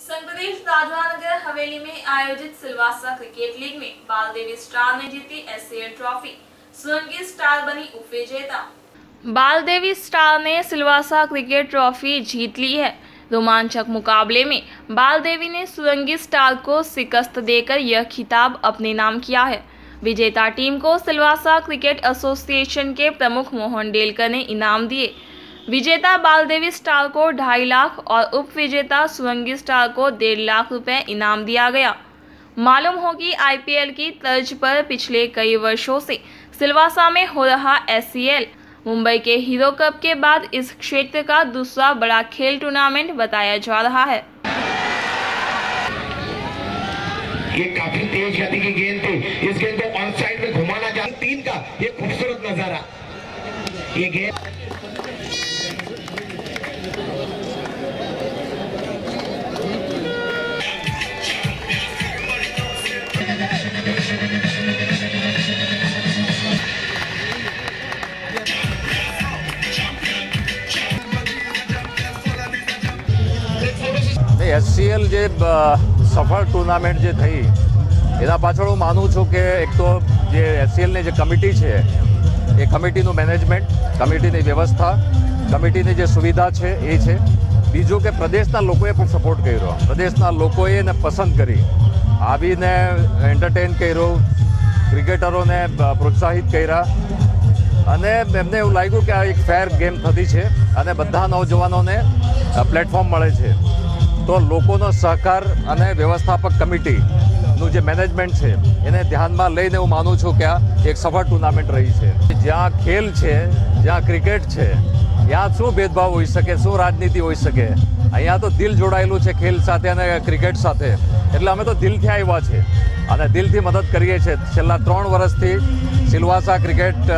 संघ प्रदेश हवेली में आयोजित सिलवासा क्रिकेट लीग में बाल देवी स्टार ने जीती एससीएल ट्रॉफी। स्वर्ण स्टार बनी उप विजेता बाल देवी स्टार ने सिलवासा क्रिकेट ट्रॉफी जीत ली है। रोमांचक मुकाबले में बाल देवी ने सुरंगी स्टार को शिकस्त देकर यह खिताब अपने नाम किया है। विजेता टीम को सिलवासा क्रिकेट एसोसिएशन के प्रमुख मोहन डेलकर ने इनाम दिए। विजेता बालदेवी स्टार को ढाई लाख और उप विजेता सुरंगी स्टार को डेढ़ लाख रुपए इनाम दिया गया। मालूम हो कि आईपीएल की तर्ज पर पिछले कई वर्षों से सिलवासा में हो रहा एस मुंबई के हीरो कप के बाद इस क्षेत्र का दूसरा बड़ा खेल टूर्नामेंट बताया जा रहा है। ये काफ़ी तेज गति की गेंद थी। इस गेंद को ऑन साइड में घुमाना चाहते तीन का ये खूबसूरत नज़ारा। ये गेंद એસસીએલ જે સફળ ટુર્નામેન્ટ જે થઈ, એના પાછળ હું માનું છું કે એક તો જે એસસીએલની જે કમિટી છે, એ કમિટીનું મેનેજમેન્ટ કમિટીની વ્યવસ્થા, કમિટીની જે સુવિધા છે એ છે. બીજું કે પ્રદેશના લોકોએ પણ સપોર્ટ કર્યો. પ્રદેશના લોકોએ એને પસંદ કરી, આવીને એન્ટરટેન કર્યું ક્રિકેટરોને પ્રોત્સાહિત કર્યા. અને એમને એવું લાગ્યું કે આ એક ફેર ગેમ થતી છે અને બધા નવજવાનોને પ્લેટફોર્મ મળે છે. તો લોકોનો સહકાર અને વ્યવસ્થાપક કમિટીનું જે મેનેજમેન્ટ છે, એને ધ્યાનમાં લઈને હું માનું છું કે આ એક સફળ ટુર્નામેન્ટ રહી છે. જ્યાં ખેલ છે, જ્યાં ક્રિકેટ છે, ત્યાં શું ભેદભાવ હોઈ શકે, શું રાજનીતિ હોઈ શકે? અહીંયા તો દિલ જોડાયેલું છે ખેલ સાથે અને ક્રિકેટ સાથે. એટલે અમે તો દિલથી આવ્યા છે. અને દિલથી મદદ કરીએ છીએ. છેલ્લા ત્રણ વર્ષથી સિલવાસા ક્રિકેટ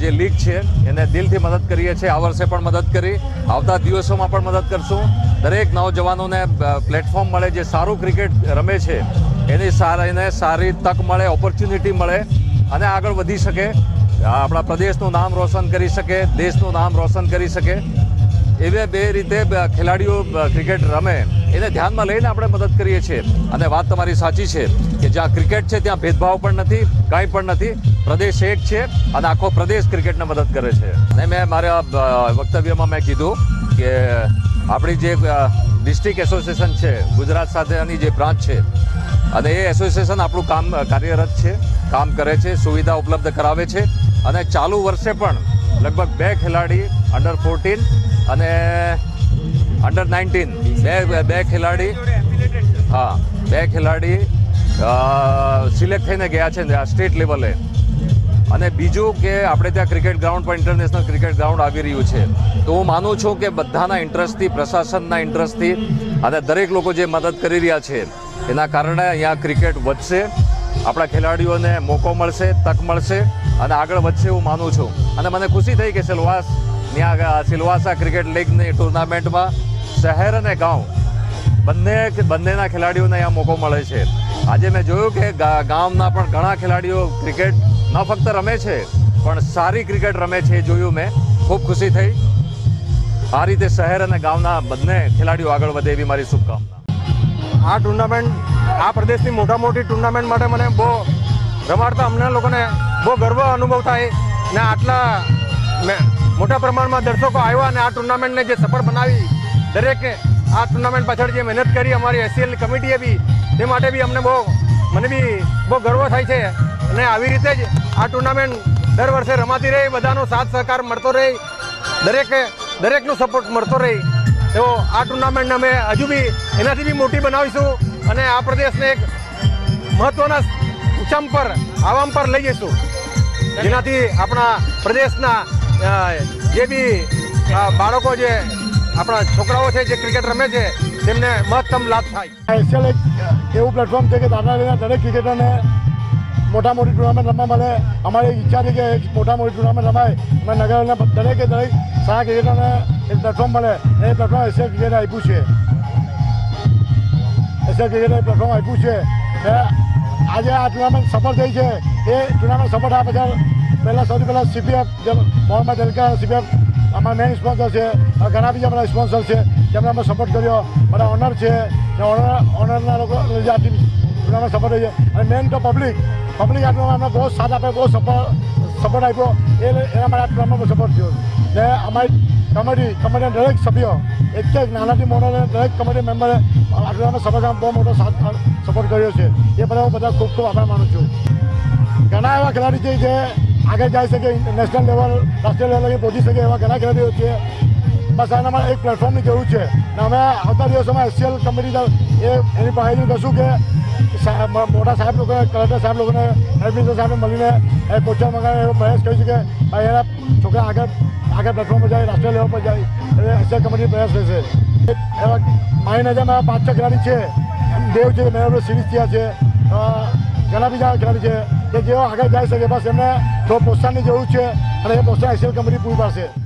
જે લીગ છે, એને દિલથી મદદ કરીએ છીએ. આ વર્ષે પણ મદદ કરી. આવતા દિવસોમાં પણ મદદ કરશું. દરેક નવજવાનોને પ્લેટફોર્મ મળે, જે સારું ક્રિકેટ રમે છે, એની સારા એને સારી તક મળે ઓપોર્ચ્યુનિટી મળે અને આગળ વધી શકે. આપણા પ્રદેશનું નામ રોશન કરી શકે, દેશનું નામ રોશન કરી શકે. એવી બે રીતે ખેલાડીઓ ક્રિકેટ રમે. એને ધ્યાનમાં લઈને આપણે મદદ કરીએ છીએ. અને વાત તમારી સાચી છે કે જ્યાં ક્રિકેટ છે, ત્યાં ભેદભાવ પણ નથી, કાંઈ પણ નથી. પ્રદેશ એક છે અને આખો પ્રદેશ ક્રિકેટને મદદ કરે છે. અને મેં મારા વક્તવ્યમાં મેં કીધું કે આપણી જે ડિસ્ટ્રિક્ટ એસોસિએશન છે, ગુજરાત સાથેની જે બ્રાન્ચ છે, અને એ એસોસિએશન આપણું કામ કાર્યરત છે, કામ કરે છે, સુવિધા ઉપલબ્ધ કરાવે છે, અને ચાલુ વર્ષે પણ લગભગ બે ખેલાડી અંડર ફોર્ટીન અને અંડર નાઇન્ટીન બે બે ખેલાડી, હા, બે ખેલાડી સિલેક્ટ થઈને ગયા છે, સ્ટેટ લેવલે. અને બીજું કે આપણે ત્યાં ક્રિકેટ ગ્રાઉન્ડ પણ ઇન્ટરનેશનલ ક્રિકેટ ગ્રાઉન્ડ આવી રહ્યું છે. તો હું માનું છું કે બધાના ઇન્ટરેસ્ટથી, પ્રશાસનના ઇન્ટરેસ્ટથી અને દરેક લોકો જે મદદ કરી રહ્યા છે, એના કારણે અહીંયા ક્રિકેટ વધશે, આપણા ખેલાડીઓને મોકો મળશે, તક મળશે અને આગળ વધશે હું માનું છું. અને મને ખુશી થઈ કે સિલવાસ સિલવાસા ક્રિકેટ લીગની ટુર્નામેન્ટમાં શહેર અને ગાંવ બંને બંનેના ખેલાડીઓને અહીંયા મોકો મળે છે. આજે મેં જોયું કે ગામના પણ ઘણા ખેલાડીઓ ક્રિકેટ ન ફક્ત રમે છે, પણ સારી ક્રિકેટ રમે છે એ જોયું મેં. ખૂબ ખુશી થઈ. આ રીતે શહેર અને ગામના બંને ખેલાડીઓ આગળ વધે એવી મારી શુભકામના. આ ટુર્નામેન્ટ, આ પ્રદેશની મોટા મોટી ટુર્નામેન્ટ માટે મને બહુ રમાડતા અમને લોકોને બહુ ગર્વ અનુભવ થાય ને આટલા મોટા પ્રમાણમાં દર્શકો આવ્યા અને આ ટુર્નામેન્ટને જે સફળ બનાવી, દરેકે આ ટુર્નામેન્ટ પાછળ જે મહેનત કરી અમારી એસસીએલ કમિટીએ બી તે માટે બી અમને બહુ મને બી બહુ ગર્વ થાય છે. અને આવી રીતે જ આ ટુર્નામેન્ટ દર વર્ષે રમાતી રહે, બધાનો સાથ સહકાર મળતો રહે, દરેકે, દરેકનો સપોર્ટ મળતો રહે. તો આ ટુર્નામેન્ટને અમે હજુ બી એનાથી બી મોટી બનાવીશું અને આ પ્રદેશને એક મહત્વના ઉચ્ચામ પર, આવામ પર લઈ જઈશું. જેનાથી આપણા પ્રદેશના જે બી બાળકો જે આપણા છોકરાઓ છે, જે ક્રિકેટ રમે છે તેમને મહત્તમ લાભ થાય. એશિયલ એક એવું પ્લેટફોર્મ છે કે દાદાના દરેક ક્રિકેટરને મોટા મોટી ટુર્નામેન્ટ રમવા મળે. અમારી ઈચ્છા છે કે એક મોટા મોટી ટુર્નામેન્ટ રમાય. અમે નગરના દરેકે દરેક સારા ક્રિકેટરને એક પ્લેટફોર્મ મળે. એ પ્લેટફોર્મ એશિયલ ક્રિકેટે આપ્યું છે. એશિયલ ક્રિકેટે પ્લેટફોર્મ આપ્યું છે. આજે આ ટુર્નામેન્ટ સફળ થઈ છે. એ ટુર્નામેન્ટ સફળ થયા પછી પહેલાં સૌથી પહેલાં સીપીએફ મોહમ્મદ અલકા સીપીએફ અમારા મેઇન સ્પોન્સર છે. ઘણા બીજા બધા સ્પોન્સર છે. જેમને અમે સપોર્ટ કર્યો. બધા ઓનર છે. ઓનર ઓનરના લોકો જે આ ટીમ ટુર્નામેન્ટ સપોર્ટ છે અને મેન તો પબ્લિક પબ્લિક આટલો અમને બહુ સાથ આપે બહુ સપોર્ટ સપોર્ટ આપ્યો. એ એના માટે આ બહુ સપોર્ટ થયો. ને અમારી કમિટી કમિટીના દરેક સભ્યો, એક એક નાનાથી મોટાને દરેક કમિટી મેમ્બરે આ અમે સપોર્ટ બહુ મોટો સાથ સપોર્ટ કર્યો છે. એ બધા હું બધા ખૂબ ખૂબ આભાર માનું છું. ઘણા એવા ખેલાડી છે જે આગળ જઈ શકે, નેશનલ લેવલ, રાષ્ટ્રીય લેવલે પહોંચી શકે એવા ઘણા ખેલાડીઓ છે. બસ આના માટે એક પ્લેટફોર્મની જરૂર છે. ને અમે આવતા દિવસોમાં એસસીએલ એ એની આયોજન કરશું કે મોટા સાહેબ લોકોને કલેક્ટર સાહેબ લોકોને એડમિનિસ્ટર સાહેબને મળીને એ કોચર મંગાવે એવો પ્રયાસ કરીશું કે ભાઈ, એના છોકરા આગળ આગળ પ્લેટફોર્મ પર જાય, રાષ્ટ્રીય લેવલ પર જાય, એટલે એસસીએલ કમિટી પ્રયાસ રહેશે એવા મારી નજરમાં પાંચ છ ખેલાડી છે. દેવ છે, મેં સિરીઝ થયા છે. ઘણા બીજા ખેલાડી છે. કે જેઓ આગળ જઈ શકે, બસ એમને થોડું પ્રોત્સાહનની જરૂર છે અને એ પ્રોત્સાહન એશિયલ કંપની પૂરી પાડશે.